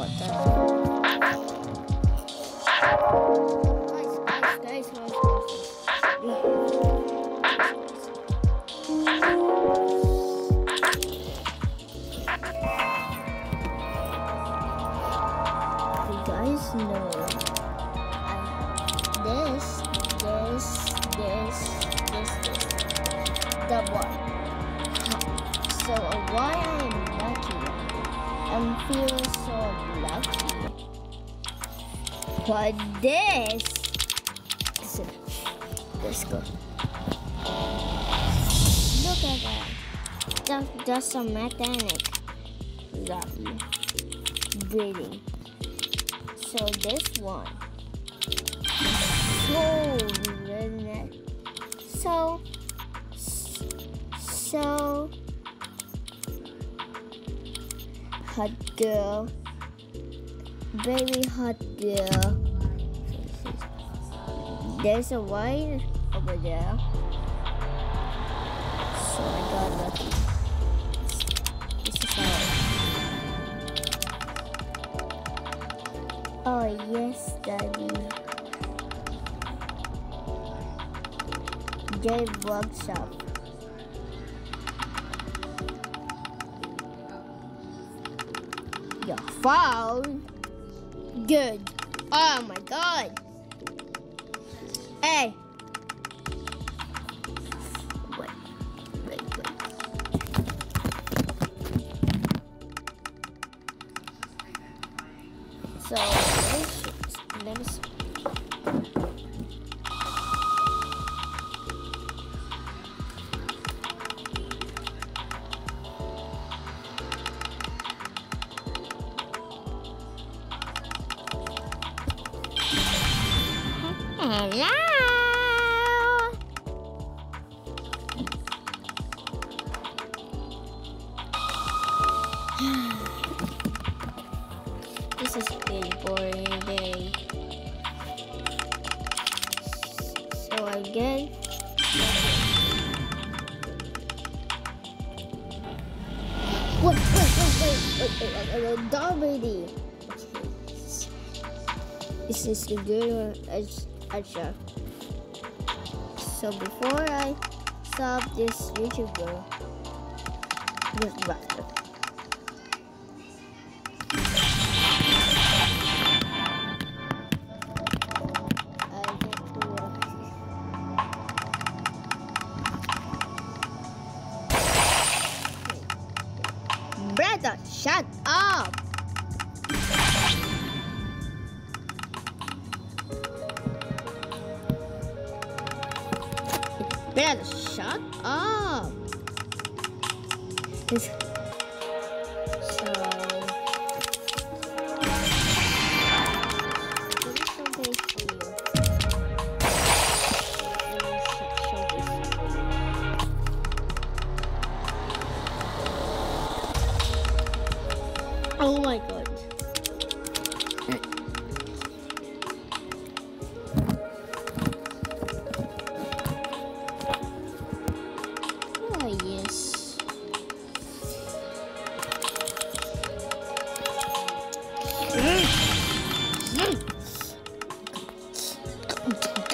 what the? One. So lucky? I'm feeling so lucky. But this, let's go. Look at that. That that's a mechanic. Lucky. Breathing. So this one. So so so hot girl, Very hot girl. There's a wire over there, so I got lucky. This is. Oh yes, daddy. J workshop. Phone? Good. Oh my god. Hey. Wait, wait, wait. So, let me, s- Hello. this is a pretty boring day. So I get Wait, wait, wait, wait, wait, wait, wait, wait, dog lady. Okay. This is the extra. So before I stop this YouTuber. I to uh, Brother, shut up! Show this for you. Oh my god. Oh